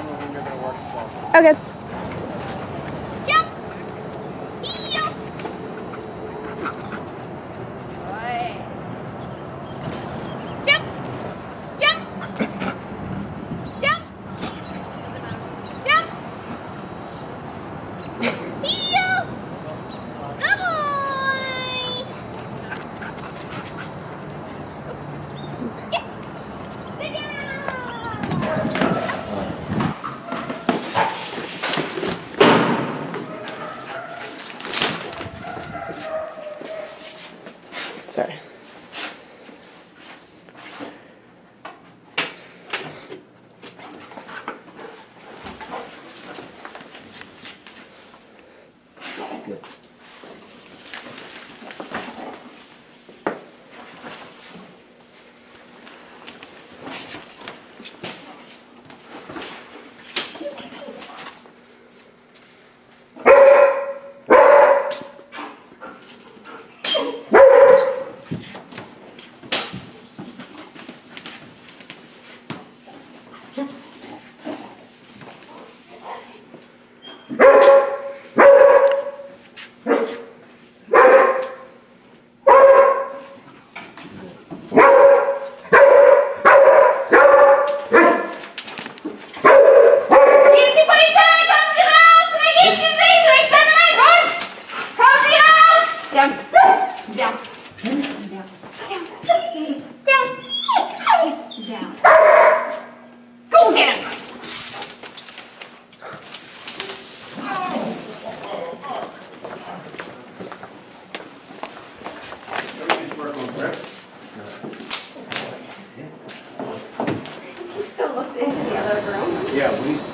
remember when you're going to work. Okay. Gracias. down, down, down, down. Go down. He still looked into the other room. Yeah.